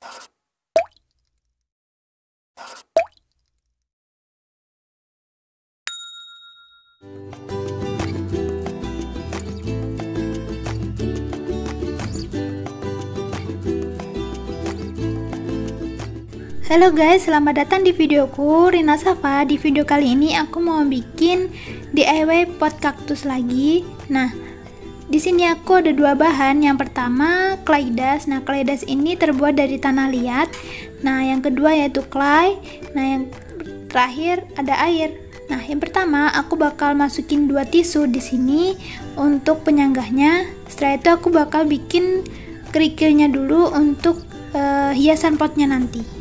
Halo guys, selamat datang di videoku Rina Safa. Di video kali ini aku mau bikin DIY pot kaktus lagi. Nah, di sini aku ada dua bahan. Yang pertama dust. Nah, dust ini terbuat dari tanah liat. Nah, yang kedua yaitu clay. Nah, yang terakhir ada air. Nah, yang pertama aku bakal masukin dua tisu di sini untuk penyanggahnya. Setelah itu aku bakal bikin kerikilnya dulu untuk uh, hiasan potnya nanti.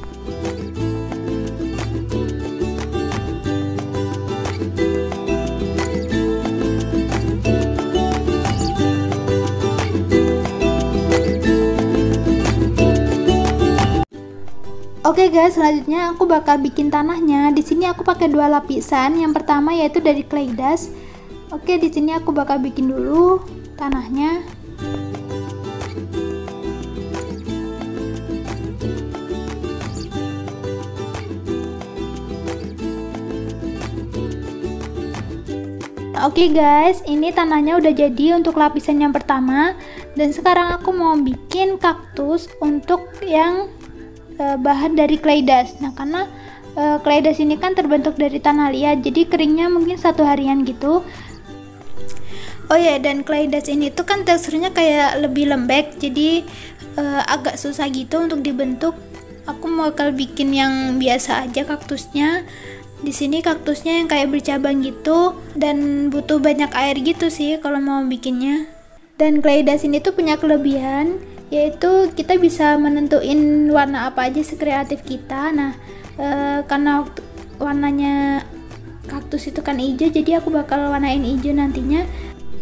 Oke okay guys, selanjutnya aku bakal bikin tanahnya. Di sini aku pakai dua lapisan. Yang pertama yaitu dari clay dust. Oke, okay, di sini aku bakal bikin dulu tanahnya. Oke okay guys, ini tanahnya udah jadi untuk lapisan yang pertama dan sekarang aku mau bikin kaktus untuk yang e, bahan dari clay. Nah, karena e, clay ini kan terbentuk dari tanah liat, jadi keringnya mungkin satu harian gitu. Oh ya, dan clay ini tuh kan teksturnya kayak lebih lembek, jadi e, agak susah gitu untuk dibentuk. Aku mau bakal bikin yang biasa aja kaktusnya di sini kaktusnya yang kayak bercabang gitu dan butuh banyak air gitu sih kalau mau bikinnya. Dan clay ini tuh punya kelebihan yaitu kita bisa menentuin warna apa aja sekreatif kita. Nah, e, karena warnanya kaktus itu kan hijau jadi aku bakal warnain hijau nantinya.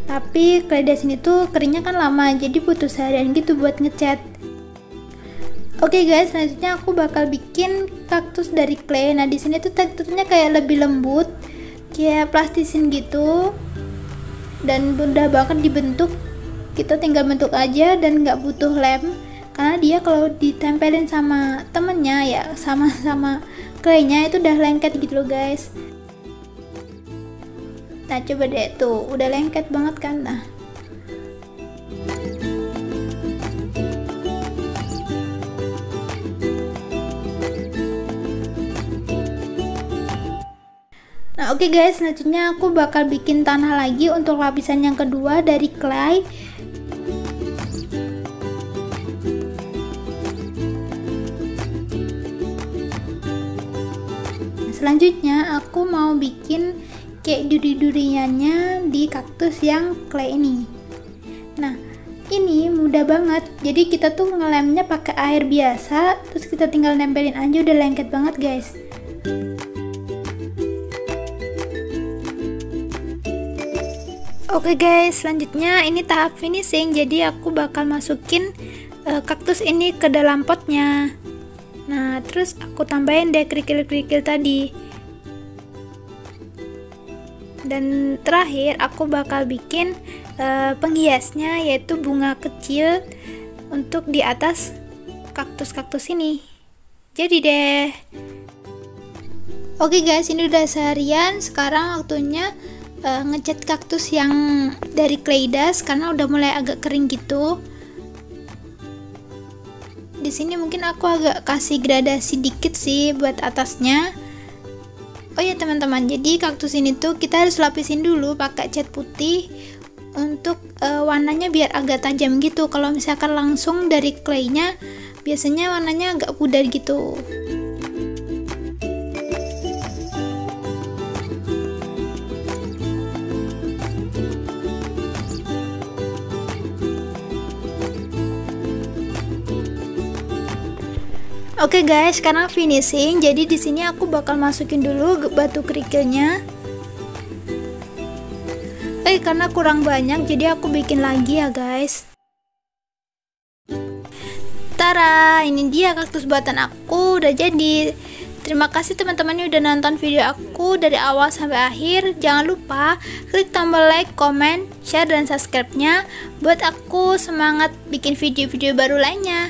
Tapi dust ini tuh keringnya kan lama jadi butuh seharian gitu buat ngecat. Oke okay guys, selanjutnya aku bakal bikin kaktus dari clay. Nah, di sini tuh teksturnya kayak lebih lembut, kayak plastisin gitu. Dan mudah banget dibentuk. Kita tinggal bentuk aja dan nggak butuh lem. Karena dia kalau ditempelin sama temennya ya sama-sama claynya itu udah lengket gitu loh guys. Nah, coba deh tuh, udah lengket banget kan. Nah, Nah, oke okay guys, selanjutnya aku bakal bikin tanah lagi untuk lapisan yang kedua dari clay. Selanjutnya aku mau bikin kayak duri-duriannya di kaktus yang clay ini. Nah, ini mudah banget. Jadi kita tuh ngelemnya pakai air biasa, terus kita tinggal nempelin aja udah lengket banget, guys. Oke okay guys, selanjutnya ini tahap finishing. Jadi aku bakal masukin uh, kaktus ini ke dalam potnya. Terus aku tambahin deh kerikil-kerikil tadi. Dan terakhir aku bakal bikin uh, penghiasnya yaitu bunga kecil untuk di atas kaktus-kaktus ini. Jadi deh. Oke guys, ini udah seharian. Sekarang waktunya uh, ngecat kaktus yang dari clay karena udah mulai agak kering gitu di sini mungkin aku agak kasih gradasi dikit sih buat atasnya. Oh ya teman-teman jadi kaktus ini tuh kita harus lapisin dulu pakai cat putih untuk uh, warnanya biar agak tajam gitu. Kalau misalkan langsung dari claynya biasanya warnanya agak pudar gitu Oke okay guys, sekarang finishing. Jadi di sini aku bakal masukin dulu batu kerikilnya. Eh karena kurang banyak, jadi aku bikin lagi ya guys. Tara, ini dia kaktus buatan aku udah jadi. Terima kasih teman-teman yang udah nonton video aku dari awal sampai akhir. Jangan lupa klik tombol like, comment, share, dan subscribe-nya buat aku semangat bikin video-video baru lainnya.